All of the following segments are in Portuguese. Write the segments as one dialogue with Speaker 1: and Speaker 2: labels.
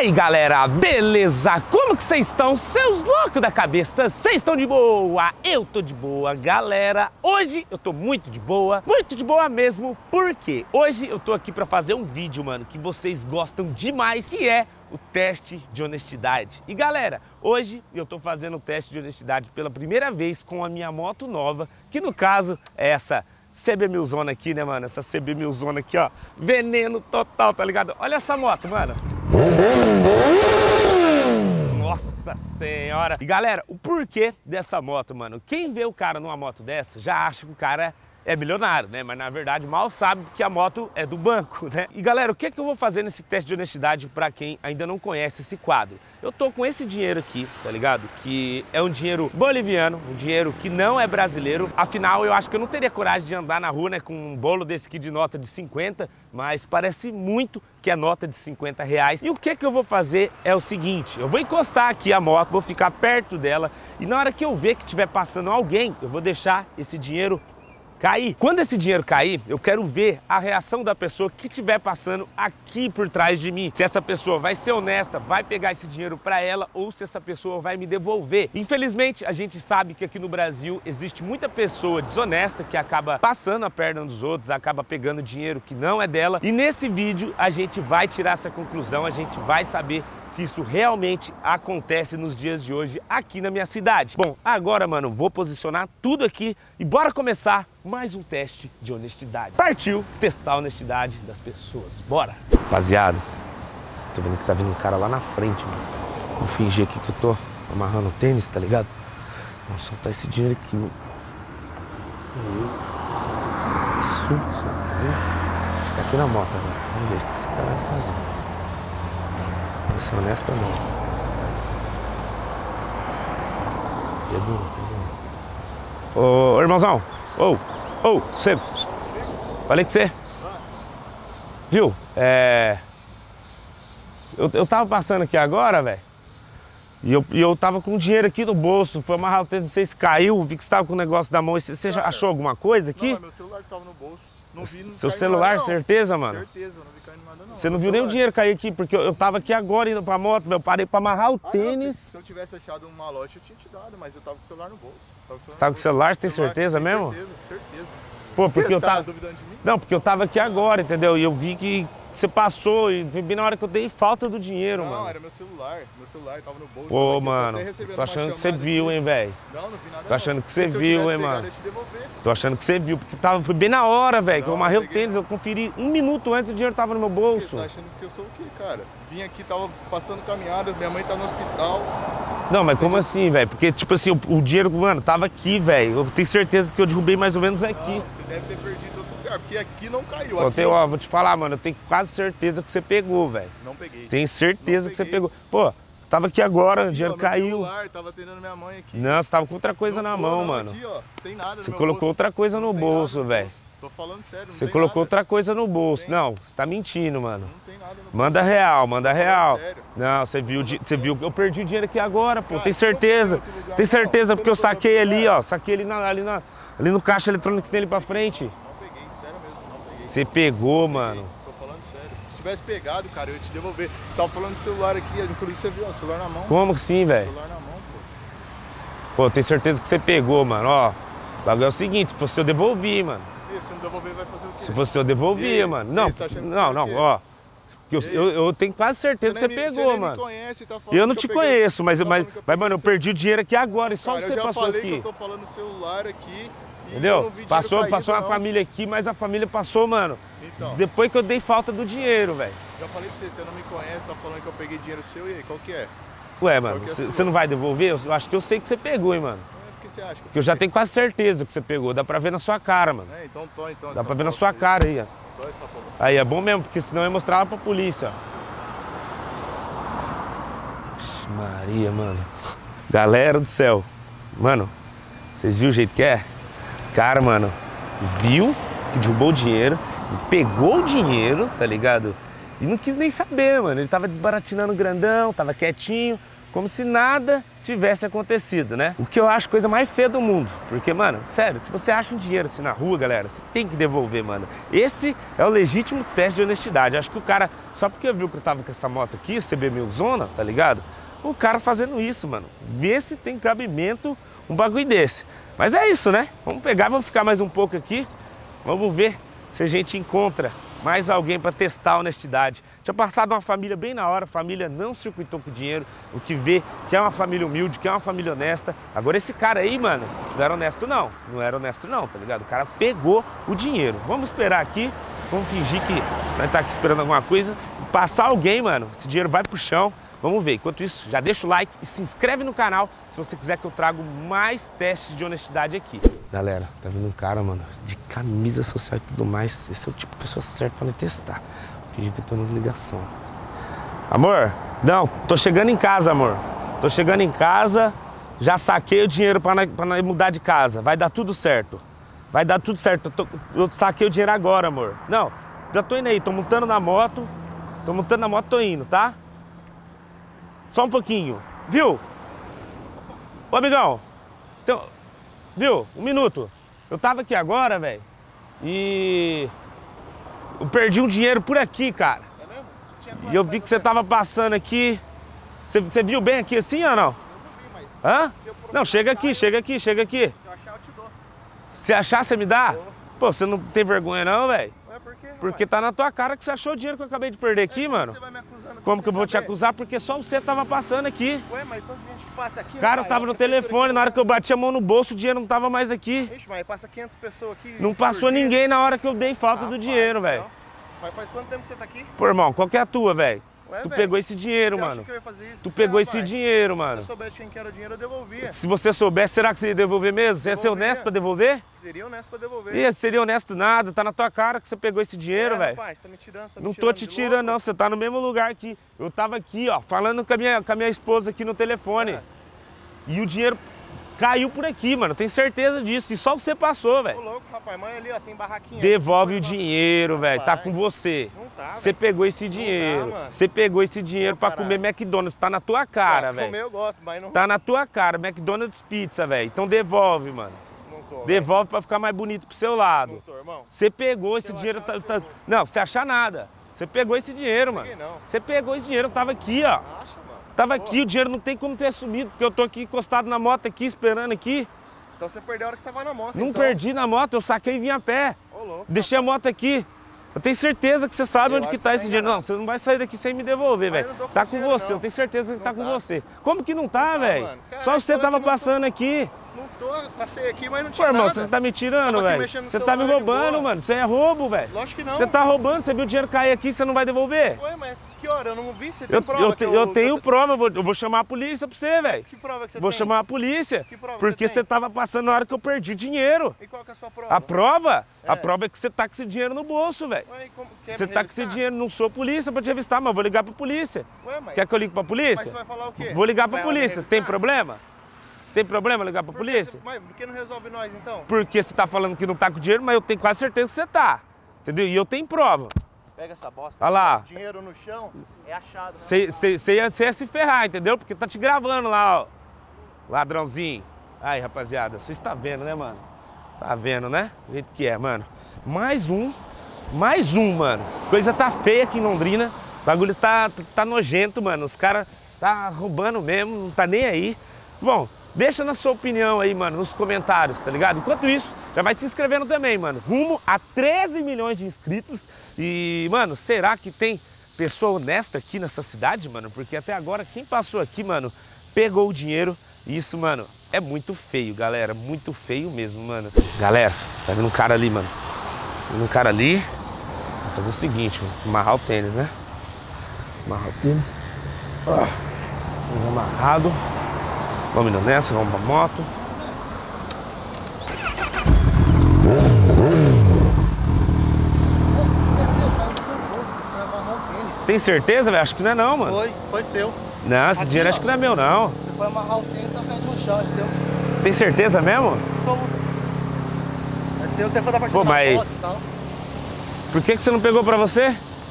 Speaker 1: aí galera, beleza? Como que vocês estão? Seus loucos da cabeça, vocês estão de boa? Eu tô de boa, galera. Hoje eu tô muito de boa, muito de boa mesmo, porque hoje eu tô aqui pra fazer um vídeo, mano, que vocês gostam demais, que é o teste de honestidade. E galera, hoje eu tô fazendo o teste de honestidade pela primeira vez com a minha moto nova, que no caso é essa CB Milzona aqui, né, mano? Essa CB Milzona aqui, ó, veneno total, tá ligado? Olha essa moto, mano. Nossa senhora! E galera, o porquê dessa moto, mano? Quem vê o cara numa moto dessa já acha que o cara é milionário, né? Mas na verdade mal sabe que a moto é do banco, né? E galera, o que é que eu vou fazer nesse teste de honestidade para quem ainda não conhece esse quadro? Eu tô com esse dinheiro aqui, tá ligado? Que é um dinheiro boliviano, um dinheiro que não é brasileiro. Afinal, eu acho que eu não teria coragem de andar na rua, né, com um bolo desse aqui de nota de 50, mas parece muito que é nota de 50 reais. E o que é que eu vou fazer é o seguinte, eu vou encostar aqui a moto, vou ficar perto dela e na hora que eu ver que estiver passando alguém, eu vou deixar esse dinheiro cair. Quando esse dinheiro cair, eu quero ver a reação da pessoa que estiver passando aqui por trás de mim. Se essa pessoa vai ser honesta, vai pegar esse dinheiro para ela ou se essa pessoa vai me devolver. Infelizmente, a gente sabe que aqui no Brasil existe muita pessoa desonesta que acaba passando a perna dos outros, acaba pegando dinheiro que não é dela. E nesse vídeo a gente vai tirar essa conclusão, a gente vai saber se isso realmente acontece nos dias de hoje aqui na minha cidade. Bom, agora, mano, vou posicionar tudo aqui e bora começar mais um teste de honestidade. Partiu testar a honestidade das pessoas. Bora! Rapaziada, tô vendo que tá vindo um cara lá na frente, mano. Vou fingir aqui que eu tô amarrando o tênis, tá ligado? Vamos soltar esse dinheiro aqui, mano. Isso, Fica aqui na moto agora. Vamos ver o que esse cara vai fazer. Vai ser honesto ou não? Pegou, pegou. Ô, ô irmãozão, ô, ô, você. Falei com você. Viu? É. Eu, eu tava passando aqui agora, velho. E eu, e eu tava com dinheiro aqui no bolso, foi amarrar o tênis, não sei se caiu, vi que você tava com o negócio da mão. Você, você já achou alguma coisa aqui?
Speaker 2: Não, meu celular que tava no bolso. Não vi, não
Speaker 1: Seu celular,
Speaker 2: nada, não.
Speaker 1: certeza, mano?
Speaker 2: Certeza, não vi caindo nada não.
Speaker 1: Você não
Speaker 2: Meu
Speaker 1: viu nem o dinheiro cair aqui, porque eu, eu tava aqui agora indo pra moto, velho. Eu parei pra amarrar o
Speaker 2: Ah, não,
Speaker 1: tênis.
Speaker 2: se, se eu tivesse achado um malote, eu tinha te dado, mas eu tava com o celular no bolso. Tava com o celular
Speaker 1: Tá
Speaker 2: no
Speaker 1: com o celular, você tem
Speaker 2: Celular,
Speaker 1: certeza
Speaker 2: tenho
Speaker 1: mesmo?
Speaker 2: Certeza, certeza.
Speaker 1: Pô, porque eu
Speaker 2: Você
Speaker 1: tava.
Speaker 2: duvidando de mim?
Speaker 1: Não, porque eu tava aqui agora, entendeu? E eu vi que você passou e foi bem na hora que eu dei falta do dinheiro,
Speaker 2: Não,
Speaker 1: mano.
Speaker 2: era meu celular. Meu celular tava no bolso.
Speaker 1: Pô,
Speaker 2: aqui,
Speaker 1: mano, tô achando que você viu,
Speaker 2: aqui.
Speaker 1: hein, velho.
Speaker 2: Não, não vi nada
Speaker 1: Tô achando
Speaker 2: não.
Speaker 1: que você
Speaker 2: Se
Speaker 1: viu, hein, mano. Tô achando que você viu, porque tava, foi bem na hora, velho, que eu
Speaker 2: Não,
Speaker 1: amarrei o tênis,
Speaker 2: não.
Speaker 1: eu conferi um minuto antes o dinheiro tava no meu
Speaker 2: Você
Speaker 1: bolso.
Speaker 2: tá achando que eu sou o quê, cara? Vim aqui, tava passando caminhada, minha mãe tá no hospital.
Speaker 1: Não, mas como assim, velho? Porque, tipo assim, o, o dinheiro, mano, tava aqui, velho. Eu tenho certeza que eu derrubei mais ou menos aqui.
Speaker 2: Não, você deve ter perdido outro lugar, porque aqui não caiu.
Speaker 1: Eu
Speaker 2: Aqui
Speaker 1: tenho, ó, vou te falar, mano, eu tenho quase certeza que você pegou, velho.
Speaker 2: não peguei.
Speaker 1: Tenho certeza
Speaker 2: Não
Speaker 1: que você pegou. Pô, tava aqui agora, o
Speaker 2: Aqui,
Speaker 1: dinheiro
Speaker 2: ó,
Speaker 1: caiu.
Speaker 2: Celular, tava atendendo minha mãe aqui.
Speaker 1: Não, você tava com outra coisa
Speaker 2: Não
Speaker 1: na
Speaker 2: tô,
Speaker 1: mão,
Speaker 2: não,
Speaker 1: mano.
Speaker 2: Aqui, ó, tem nada
Speaker 1: Você colocou
Speaker 2: bolso.
Speaker 1: outra coisa no bolso, velho.
Speaker 2: Tô falando sério, não
Speaker 1: Você colocou
Speaker 2: nada.
Speaker 1: outra coisa no bolso.
Speaker 2: tem.
Speaker 1: Não, você tá mentindo, mano.
Speaker 2: Não tem nada no
Speaker 1: Manda real, manda real.
Speaker 2: sério.
Speaker 1: Não, você viu, você viu eu perdi o dinheiro aqui agora, pô.
Speaker 2: Cara,
Speaker 1: Tem
Speaker 2: você não
Speaker 1: certeza. Tem
Speaker 2: não.
Speaker 1: certeza,
Speaker 2: Você
Speaker 1: porque eu
Speaker 2: não
Speaker 1: saquei ali, ó. Saquei ali, na, ali, na, ali no caixa eletrônico que tem ali pra frente.
Speaker 2: Não peguei, sério mesmo, não peguei.
Speaker 1: Você pegou, mano.
Speaker 2: Tô falando sério. Se tivesse pegado, cara, eu ia te devolver. Tava falando do celular aqui, inclusive você viu, ó, celular na mão.
Speaker 1: Como assim, velho?
Speaker 2: Celular na mão, pô.
Speaker 1: Pô, tenho certeza que você pegou, mano. Ó, o bagulho é o seguinte, se eu devolvi, mano.
Speaker 2: Se não devolver, vai fazer o quê?
Speaker 1: Se fosse eu devolvia,
Speaker 2: E
Speaker 1: mano. Não,
Speaker 2: você tá
Speaker 1: não,
Speaker 2: você é
Speaker 1: não, ó. Eu, eu, eu tenho quase certeza que você
Speaker 2: me-
Speaker 1: pegou,
Speaker 2: nem
Speaker 1: mano.
Speaker 2: Me conhece, tá falando
Speaker 1: Eu não te
Speaker 2: peguei-
Speaker 1: conheço, mas,
Speaker 2: tá
Speaker 1: mas,
Speaker 2: eu
Speaker 1: mas mano, eu perdi o dinheiro aqui agora e só
Speaker 2: Cara,
Speaker 1: você
Speaker 2: eu já
Speaker 1: passou
Speaker 2: falei que
Speaker 1: aqui.
Speaker 2: eu tô falando no celular aqui. eu
Speaker 1: Entendeu? Passou, passou uma
Speaker 2: não.
Speaker 1: família aqui, mas a família passou, mano.
Speaker 2: Então,
Speaker 1: Depois que eu dei falta do dinheiro, velho.
Speaker 2: já falei pra você, você não me conhece, tá falando que eu peguei dinheiro seu e aí, qual que é?
Speaker 1: Ué, mano,
Speaker 2: é
Speaker 1: você você não vai devolver? Eu acho que eu sei que você pegou, hein, mano.
Speaker 2: Que você acha?
Speaker 1: Porque eu já tenho quase certeza que você pegou. Dá pra ver na sua cara, mano.
Speaker 2: É, então tô, então.
Speaker 1: Dá pra ver na sua cara aí, ó. Aí é bom mesmo, porque senão eu ia mostrar lá pra polícia, ó. Vixe, Maria, mano. Galera do céu. Mano, vocês viram o jeito que é? Cara, mano, viu que derrubou o dinheiro, pegou o dinheiro, tá ligado? E não quis nem saber, mano. Ele tava desbaratinando grandão, tava quietinho, como se nada tivesse acontecido, né? O que eu acho coisa mais feia do mundo. Porque, mano, sério, se você acha um dinheiro assim na rua, galera, você tem que devolver, mano. Esse é o legítimo teste de honestidade. Acho que o cara, só porque viu que eu tava com essa moto aqui, CB1000 Zona, tá ligado? O cara fazendo isso, mano. Vê se tem cabimento um bagulho desse. Mas é isso, né? Vamos pegar, vamos ficar mais um pouco aqui. Vamos ver se a gente encontra mais alguém para testar a honestidade. Tinha passado uma família bem na hora, a família não circuitou com dinheiro, o que vê que é uma família humilde, que é uma família honesta. Agora esse cara aí, mano, não era honesto não, não era honesto não, tá ligado? O cara pegou o dinheiro. Vamos esperar aqui, vamos fingir que nós tá aqui esperando alguma coisa, passar alguém, mano, esse dinheiro vai pro chão, Vamos ver. Enquanto isso, já deixa o like e se inscreve no canal se você quiser que eu traga mais testes de honestidade aqui. Galera, tá vindo um cara, mano, de camisa social e tudo mais. Esse é o tipo de pessoa certa pra me testar. Finge que eu tô na ligação. Amor, não, tô chegando em casa, amor. Tô chegando em casa, já saquei o dinheiro pra, pra mudar de casa. Vai dar tudo certo. Vai dar tudo certo. Eu, tô, eu saquei o dinheiro agora, amor. Não, já tô indo aí, tô montando na moto. Tô montando na moto, tô indo, tá? Só um pouquinho. Viu? Ô, amigão. Tem... Viu? Um minuto. Eu tava aqui agora, velho. E... Eu perdi um dinheiro por aqui, cara. É mesmo? E eu vi que você tava passando aqui. Você, você viu bem aqui assim ou não? Eu não vi, mas... Hã? Não, chega aqui, chega aqui, chega aqui. Se eu achar, eu te dou. Se achar, você me dá? Pô, você não tem vergonha não, velho? Porque tá na tua cara que você achou o dinheiro que eu acabei de perder aqui, é, mano. Você vai me acusando assim Como que eu vou saber? te acusar? Porque só você tava passando aqui. Ué, mas quanta gente que passa aqui? Cara, eu tava no telefone, na hora que eu bati a mão no bolso, o dinheiro não tava mais aqui. Ixi, mas passa 500 pessoas aqui. Não passou ninguém na hora que eu dei falta ah, do dinheiro, velho. Mas faz quanto tempo que você tá aqui? Pô, irmão, qual que é a tua, velho? Ué, tu véio, pegou esse dinheiro, mano. Acha que eu ia fazer isso? Tu pegou esse dinheiro, mano. Se eu soubesse quem que era o dinheiro, eu devolvia. Se você soubesse, será que você ia devolver mesmo? Você ia ser honesto pra devolver? Seria honesto pra devolver. Ia, seria honesto nada, tá na tua cara que você pegou esse dinheiro, é, velho. Rapaz, você tá me tirando, tá me Não tô te tirando, não. Você tá no mesmo lugar aqui. Eu tava aqui, ó, falando com a minha, com a minha esposa aqui no telefone. É. E o dinheiro Caiu por aqui, mano. Tenho certeza disso. E só você passou, velho. Ô, louco, rapaz. Mãe ali, ó, tem barraquinha. Devolve o dinheiro, velho. Tá com você. Não tá, Você pegou esse dinheiro. Você pegou esse dinheiro pra comer McDonald's. Tá na tua cara, velho. Comer eu gosto, mas não... Tá na tua cara. McDonald's Pizza, velho. Então devolve, mano. Não tô, Devolve pra ficar mais bonito pro seu lado. Você pegou esse dinheiro... Tá, tá... Não, você achar nada. Você pegou esse dinheiro, mano. Você pegou esse dinheiro. Eu tava aqui, ó. Acha, Tava Pô. aqui, o dinheiro não tem como ter sumido, porque eu tô aqui encostado na moto aqui, esperando aqui. Então você perdeu a hora que você tava na moto, Não então. perdi na moto, eu saquei e vim a pé. Ô, louco, Deixei a moto aqui. Eu tenho certeza que você sabe eu onde que tá esse dinheiro. Não, você não vai sair daqui sem me devolver, velho. Tá com dinheiro, você, não. eu tenho certeza que tá, tá, com você. Como que não tá, tá velho? Só você tava passando aqui. Não tô, passei aqui, mas não tinha Pô, irmão, nada. você tá me tirando, velho. Você tá me roubando, mano. Você é roubo, velho. Lógico que não. Você tá roubando, você viu o dinheiro cair aqui, você não vai devolver? Ué, mas que hora? Eu não vi, você tem eu, prova? Eu, te, eu, eu tenho eu... prova, eu vou, eu vou, chamar a polícia pra você, velho. Que prova que você vou tem? Vou chamar a polícia. Que prova Porque você, você tava passando na hora que eu perdi dinheiro. E qual que é a sua prova? A prova? É. A prova é que você tá com esse dinheiro no bolso, velho. Você tá com esse dinheiro, não sou polícia pra te avistar, mas eu vou ligar pra polícia. Ué, mas... Quer que eu ligue pra polícia? Mas você vai falar o quê? Vou ligar pra vai polícia. Tem problema? Tem problema ligar pra por polícia? Você, mas por que não resolve nós então? Porque você tá falando que não tá com dinheiro, mas eu tenho quase certeza que você tá. Entendeu? E eu tenho prova. Pega essa bosta. Olha lá. Dinheiro no chão é achado. Você né? ia, ia se ferrar, entendeu? Porque tá te gravando lá, ó. Ladrãozinho. Aí, rapaziada, você está vendo, né, mano? Tá vendo, né? O jeito que é, mano. Mais um. Mais um, mano. Coisa tá feia aqui em Londrina. O bagulho tá, tá nojento, mano. Os caras tá roubando mesmo, não tá nem aí. Bom, Deixa na sua opinião aí, mano, nos comentários, tá ligado? Enquanto isso, já vai se inscrevendo também, mano. Rumo a 13 milhões de inscritos. E, mano, será que tem pessoa honesta aqui nessa cidade, mano? Porque até agora quem passou aqui, mano, pegou o dinheiro. E isso, mano, é muito feio, galera. Muito feio mesmo, mano. Galera, tá vendo um cara ali, mano? Tá vendo um cara ali. Vou fazer o seguinte, mano. amarrar o tênis, né? Amarrar o tênis. Ó, amarrado. Vamos indo nessa, vamos pra moto. Tem certeza, velho? Acho que não é não, mano.
Speaker 2: Foi, foi seu.
Speaker 1: Não, esse Aqui, dinheiro ó. acho que não é meu, não.
Speaker 2: Você foi amarrar o tênis, tá caindo no chão, é seu.
Speaker 1: Tem certeza mesmo?
Speaker 2: É seu, você foi da partida
Speaker 1: Pô, mas... moto e tal. Por que, que você não pegou pra você?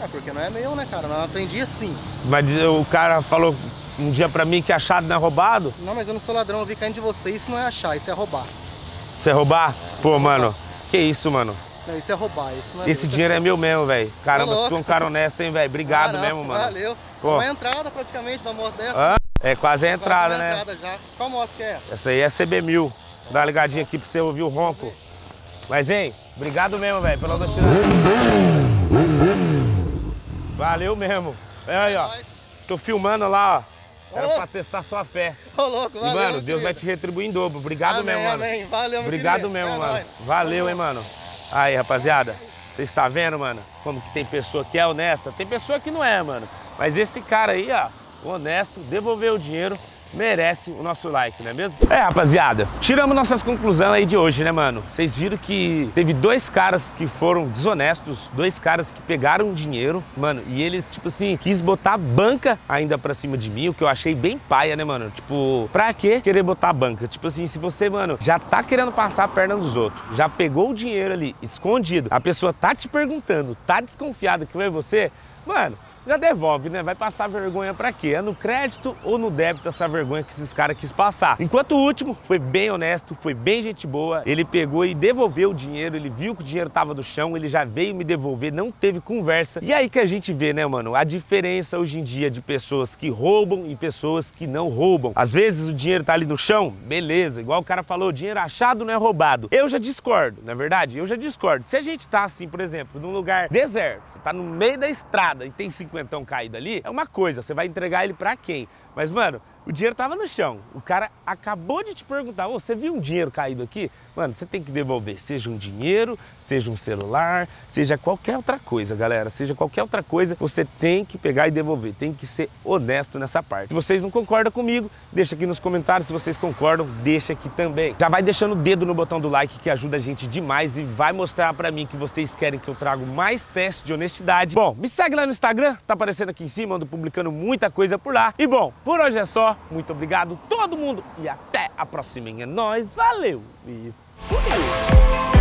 Speaker 2: É porque não é meu, né, cara? Mas eu aprendi assim.
Speaker 1: Mas o cara falou um dia pra mim que achado não é roubado?
Speaker 3: Não, mas eu não sou ladrão, eu vi caindo de você. Isso não é achar, isso é roubar.
Speaker 1: Você é roubar? Pô, mano, que isso, mano?
Speaker 3: Não, isso é roubar. Isso não é
Speaker 1: Esse
Speaker 3: isso
Speaker 1: dinheiro é meu mesmo, velho. Caramba, tu é um cara honesto, hein, velho? Obrigado
Speaker 3: Caraca,
Speaker 1: mesmo, mano.
Speaker 3: Valeu.
Speaker 1: Pô.
Speaker 3: Uma entrada praticamente da moto dessa.
Speaker 1: É quase a
Speaker 3: Quase
Speaker 1: entrada,
Speaker 3: uma
Speaker 1: né?
Speaker 3: entrada já. Qual moto que é essa?
Speaker 1: Essa aí é CB1000. Dá uma ligadinha aqui pra você ouvir o ronco. Mas, hein, obrigado mesmo, velho, pela honestidade. Valeu mesmo. É aí, ó.
Speaker 3: nóis.
Speaker 1: Tô filmando lá, ó. Era pra testar sua fé.
Speaker 3: Ô, louco,
Speaker 1: E,
Speaker 3: valeu.
Speaker 1: mano,
Speaker 3: meu
Speaker 1: Deus vai te
Speaker 3: querido.
Speaker 1: retribuir em dobro. Obrigado
Speaker 3: amém,
Speaker 1: mesmo, mano.
Speaker 3: Amém, valeu, meu
Speaker 1: Obrigado
Speaker 3: querido.
Speaker 1: mesmo,
Speaker 3: É
Speaker 1: mano.
Speaker 3: nóis.
Speaker 1: Valeu, hein, mano. Aí, rapaziada, vocês estão vendo, mano? Como que tem pessoa que é honesta? Tem pessoa que não é, mano. Mas esse cara aí, ó, honesto, devolveu o dinheiro, merece o nosso like, não é mesmo? É, rapaziada, tiramos nossas conclusões aí de hoje, né, mano? Vocês viram que teve dois caras que foram desonestos, dois caras que pegaram dinheiro, mano, e eles, tipo assim, quis botar banca ainda pra cima de mim, o que eu achei bem paia, né, mano? Tipo, pra que querer botar banca? Tipo assim, se você, mano, já tá querendo passar a perna dos outros, já pegou o dinheiro ali, escondido, a pessoa tá te perguntando, tá desconfiada que foi você, mano, já devolve, né? Vai passar vergonha pra quê? É no crédito ou no débito essa vergonha que esses caras quis passar? Enquanto o último foi bem honesto, foi bem gente boa, ele pegou e devolveu o dinheiro, ele viu que o dinheiro tava no chão, ele já veio me devolver, não teve conversa. E aí que a gente vê, né, mano, a diferença hoje em dia de pessoas que roubam e pessoas que não roubam. Às vezes o dinheiro tá ali no chão, beleza, igual o cara falou, dinheiro achado não é roubado. Eu já discordo, na é verdade, eu já discordo. Se a gente tá assim, por exemplo, num lugar deserto, você tá no meio da estrada e tem cinquentão caído ali, é uma coisa, você vai entregar ele pra quem? Mas, mano, o dinheiro tava no chão. O cara acabou de te perguntar: você viu um dinheiro caído aqui? Mano, você tem que devolver. Seja um dinheiro, seja um celular, seja qualquer outra coisa, galera. Seja qualquer outra coisa, você tem que pegar e devolver. Tem que ser honesto nessa parte. Se vocês não concordam comigo, deixa aqui nos comentários. Se vocês concordam, deixa aqui também. Já vai deixando o dedo no botão do like que ajuda a gente demais e vai mostrar pra mim que vocês querem que eu traga mais testes de honestidade. Bom, me segue lá no Instagram, tá aparecendo aqui em cima, ando publicando muita coisa por lá. E bom, por hoje é só. Muito obrigado todo mundo e até a próxima. É nóis, valeu e fui!